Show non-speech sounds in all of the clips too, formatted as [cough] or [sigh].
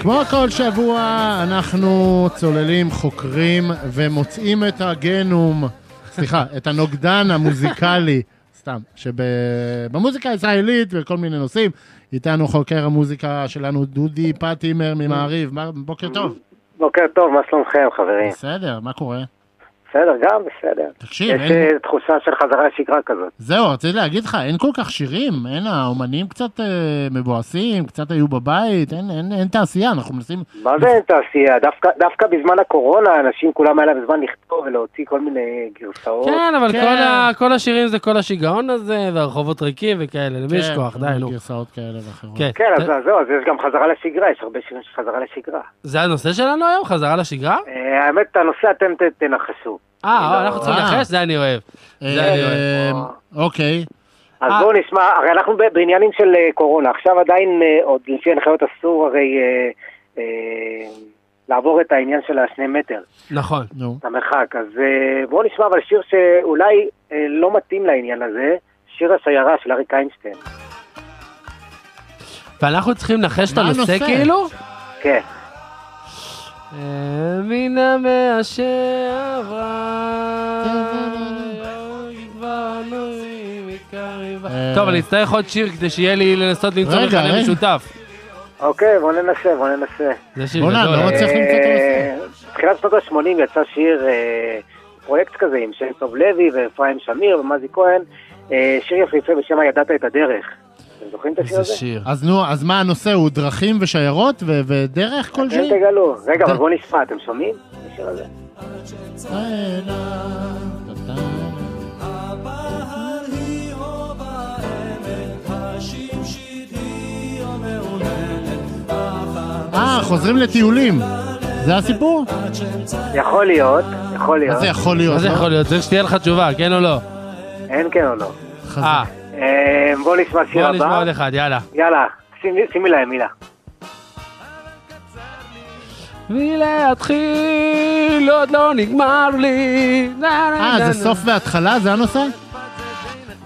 כמו כל שבוע, אנחנו צוללים, חוקרים ומוצאים את הגנום, סליחה, את הנוגדן המוזיקלי, סתם, שבמוזיקה הישראלית וכל מיני נושאים. איתנו חוקר המוזיקה שלנו, דודי פטימר ממעריב. בוקר טוב. בוקר טוב, מה שלומכם חברים? בסדר, מה קורה? בסדר, גם בסדר. תקשיב, יש אין... אה, תחושה של חזרה לשגרה כזאת. זהו, רציתי להגיד לך, אין כל כך שירים, אין, האומנים קצת אה, מבואסים, קצת היו בבית, אין, אין, אין תעשייה, אנחנו מנסים... מה זה אין תעשייה? דווקא- דווקא בזמן הקורונה, אנשים כולם היה להם זמן לכתוב ולהוציא כל מיני גרסאות. כן, אבל כן. כל ה- כל השירים זה כל השיגעון הזה, והרחובות ריקים וכאלה, למי יש כן, כוח, די, נו. גרסאות כאלה ואחרות. כן. כן, אז זה- אז זהו, אז יש גם חזרה לשגרה, יש הרבה שירים של חזרה לשגרה. זה הנושא שלנו היום? חזרה לשגרה? אה, האמת, הנושא אתם ת- תנחשו. אה, לא- אנחנו צריכים אה. לנחש? זה אני אוהב. זה אני אוהב. אה, אוקיי. אז אה. בואו נשמע, הרי אנחנו בעניינים של אה, קורונה, עכשיו עדיין, אה, עוד לפי הנחיות אסור הרי אה, אה, לעבור את העניין של השני מטר. נכון. נו. את המרחק. אז אה, בואו נשמע אבל שיר שאולי אה, לא מתאים לעניין הזה, שיר השיירה של אריק איינשטיין. ואנחנו צריכים לנחש את הנושא? כאילו? כן. אה, מן המאה שעברה. טוב, אני אצטרך עוד שיר כדי שיהיה לי לנסות למצוא מכנה. משותף. אוקיי, בוא ננסה, בוא ננסה. זה שיר גדול. לא מצליח למצוא את אה, בתחילת שנות ה-80 יצא שיר, אה, פרויקט כזה עם שם טוב לוי ואפרים שמיר ומזי כהן, אה, שיר יפהפה בשם הידעת את הדרך. אתם זוכרים את השיר איזה הזה? שיר. אז נו, אז מה הנושא? הוא דרכים ושיירות ו- ודרך כלשהי? אתם תגלו. רגע, אבל בואו נשמע, אתם שומעים? השיר הזה. אה, חוזרים לטיולים. זה הסיפור? יכול להיות, יכול מה להיות. זה יכול להיות? מה זה לא? יכול להיות? צריך שתהיה לך תשובה, כן או לא? אין כן או לא. חזק. אה, אה, בואו נשמע שיר בוא נשמע הבא. עוד אחד, יאללה. יאללה, שימי להם מילה. ולהתחיל עוד לא נגמר לי. אה, זה. סוף והתחלה? זה הנושא?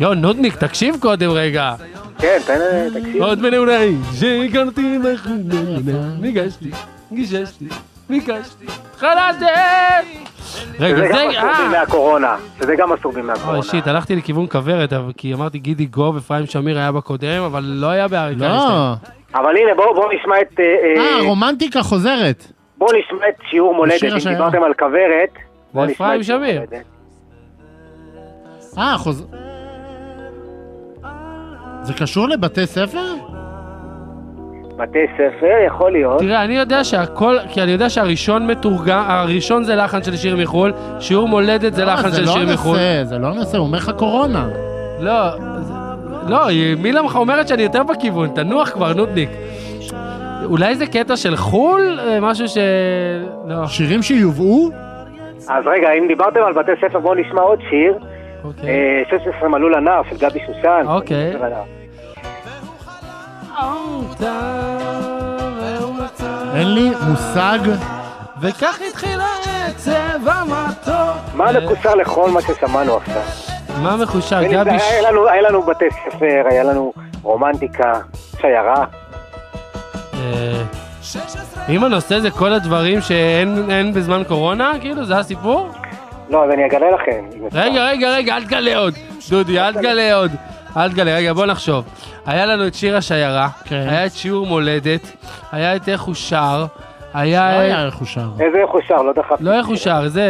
יו, נודניק, תקשיב קודם רגע. כן, תן, תקשיב. עוד מנעולי, שהכרתי בחולנה, ניגשתי, גיששתי, ביקשתי, חללתי. רגע, שזה גם זה, אסור בימי אה. הקורונה. שזה גם אסור בימי הקורונה. אוי שיט, הלכתי לכיוון כוורת, כי אמרתי גידי גוב, אפרים שמיר היה בקודם, אבל לא היה באריק. לא. אבל הנה, בואו נשמע את... אה, אה, אה, רומנטיקה חוזרת. בואו נשמע את שיעור מולדת. אם. דיברתם על כוורת, בואו נשמע ואפרים את שיעור שמיר. מולדת. אה, חוז... זה קשור לבתי ספר? בתי ספר, יכול להיות. תראה, אני יודע שהכל, כי אני יודע שהראשון מתורגם, הראשון זה לחן של שיר מחו"ל, שיעור מולדת זה לא, לחן זה של לא שיר מחו"ל. נושא, זה לא נושא, הוא אומר לך קורונה. לא, זה- לא, מילה אומרת שאני יותר בכיוון, תנוח כבר, נודניק. אולי זה קטע של חו"ל? אה, משהו ש... לא. שירים שיובאו? אז רגע, אם דיברתם על בתי ספר, בואו נשמע עוד שיר. אוקיי. אה, 16 מלאו לנער של גבי שושן. אוקיי. אין לי מושג. וכך התחיל העצב המתוק. מה מקושר לכל מה ששמענו עכשיו? מה זה- גבי... היה לנו- בתי ספר, היה לנו רומנטיקה, שיירה. אה, אם הנושא זה כל הדברים שאין אין בזמן קורונה, כאילו, זה הסיפור? לא, אז אני אגלה לכם. רגע, רגע, רגע, אל תגלה עוד. דודי, אל תגלה עוד. אל תגלה, רגע, בוא נחשוב. היה לנו את שיר השיירה, כן. היה את שיעור מולדת, היה את איך הוא שר, לא היה... היה איך הוא שר. איזה איך הוא שר, לא דחפתי. לא איך הוא שר, זה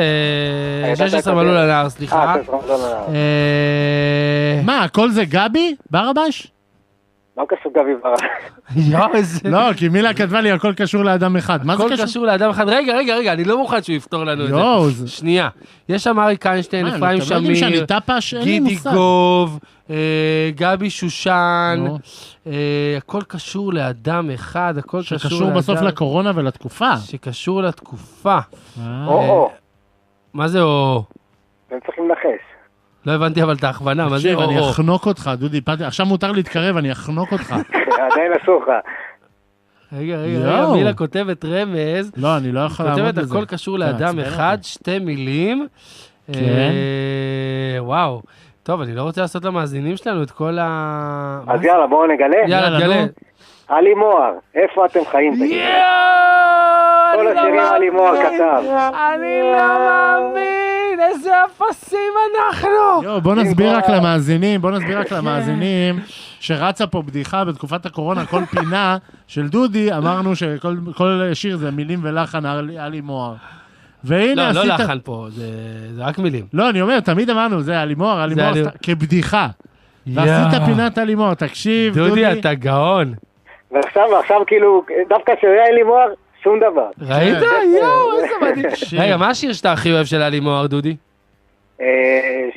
אה, הידעת 16 את מלאו הדרך. לנהר, סליחה. אה, 16 מלאו לנער. אה, מה, הכל זה גבי? ברבש? מה קשור גבי ברק? יואו, [laughs] איזה... לא, כי מילה כתבה לי הכל קשור לאדם אחד. מה זה הכל קשור? קשור לאדם אחד. רגע, רגע, רגע, אני לא מוכן שהוא יפתור לנו את זה. יואו, זה... שנייה, יש שם אריק איינשטיין, אפרים לא שמיר, גידי. גוב, אה, גבי שושן. אה, הכל קשור לאדם אחד, הכל קשור לאדם. שקשור בסוף לקורונה ולתקופה. שקשור לתקופה. אה. או-או, מה זה או? אתם צריכים לנחש. לא הבנתי אבל את ההכוונה, מה זה תקשיב, אני? אחנוק אותך, דודי, עכשיו מותר להתקרב, אני אחנוק אותך. [laughs] עדיין אסור לך. רגע, רגע. מילה כותבת רמז, לא, אני לא יכול לעמוד כותבת בזה. הכל קשור לאדם אחד. שתי מילים. כן. אה, וואו. טוב, אני לא רוצה לעשות למאזינים שלנו את כל ה... אז יאללה, בואו נגלה. יאללה, תגלה. נו. עלי מוהר, איפה אתם חיים? יואו! כל לא השירים עלי מוהר. כתב. אני לא מאמין! איזה אפסים אנחנו! יואו, בוא נסביר רק למאזינים, בוא נסביר רק למאזינים, שרצה פה בדיחה בתקופת הקורונה, כל פינה של דודי, אמרנו שכל כל שיר זה מילים ולחן עלי מוהר. והנה לא, לא עשית... לחן פה, זה זה רק מילים. לא, אני אומר, תמיד אמרנו, זה מוהר, עלי- סת- כבדיחה. ועשית. פינת עלי מוהר, תקשיב, דודי. דודי, אתה גאון. ועכשיו, ועכשיו כאילו, דווקא כשיהיה עלי מוהר, שום דבר. ראית? יואו, [laughs] איזה מדהים. [laughs] רגע, מה השיר שאתה הכי אוהב של עלי מוהר, דודי? אה,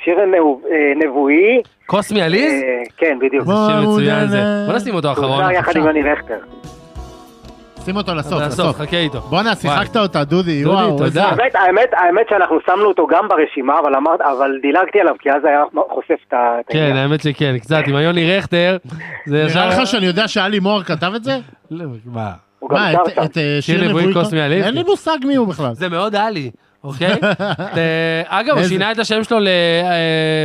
שיר אה, נבואי, קוסמי עליז? אה, כן, בדיוק. בוא, שיר מצוין זה. בוא נשים אותו אחרון. תוזר יחד עם יוני רכטר. שים אותו לסוף, לסוף. חכה איתו. בואנה, שיחקת אותה, דודי, דודי, וואו. תודה. איזה- האמת, האמת, האמת שאנחנו שמנו אותו גם ברשימה, אבל אמרת, אבל דילגתי עליו, כי אז היה חושף את ה- כן. האמת שכן, קצת, עם היוני רכטר. זה ישר... נראה לך שאני יודע שעלי מוהר כתב את זה? לא, מה? הוא גם מה, שר את- שם. את אה, שיר נבואי קוסמי עליז? אין לי מושג מי הוא בכלל. זה מאוד עלי, אוקיי? [laughs] אה, אגב, הוא שינה את השם שלו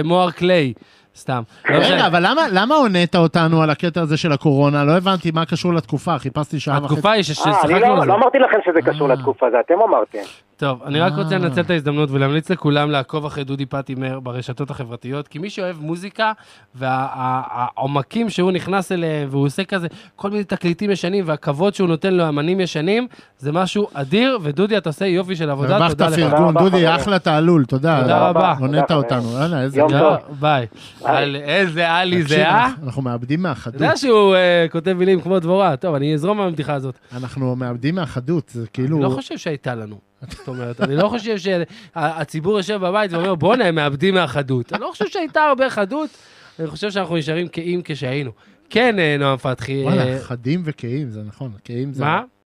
למוהר קליי. סתם. לא רגע. אבל למה- למה הונית אותנו על הקטע הזה של הקורונה? לא הבנתי מה קשור לתקופה, חיפשתי שעה וחצי. התקופה היא אה, אני ששיחקנו לא על זה. לא אמרתי לכם שזה קשור אה. לתקופה, זה אתם אמרתם. טוב, אני רק רוצה אה. לנצל את ההזדמנות ולהמליץ לכולם לעקוב אחרי דודי פטימר ברשתות החברתיות, כי מי שאוהב מוזיקה והעומקים שהוא נכנס אליהם, והוא עושה כזה כל מיני תקליטים ישנים, והכבוד שהוא נותן לאמנים ישנים, זה משהו אדיר, ודודי, אתה עושה יופי של עבודה, הרווחת תודה לך. פרגון, רבה, דודי. אחלה תעלול, תודה. תודה רבה. הונית אותנו, יאללה, איזה... יום טוב. ביי. איזה עלי זה, אה? אנחנו- מאבדים אתה מהחדות. יודע שהוא אה, כותב מילים כמו דבורה, טוב, אני אזרום מהבדיחה הזאת. אנחנו מאבדים מהחדות, זה כאילו... אני לא חושב שהייתה לנו. זאת אומרת, אני לא חושב שהציבור יושב בבית ואומר, בואנה, הם מאבדים מהחדות. אני לא חושב שהייתה הרבה חדות, אני חושב שאנחנו נשארים קהים כשהיינו. כן, אה, נועם פתחי. וואלה, אה, חדים וכהים, זה נכון, כהים זה... מה?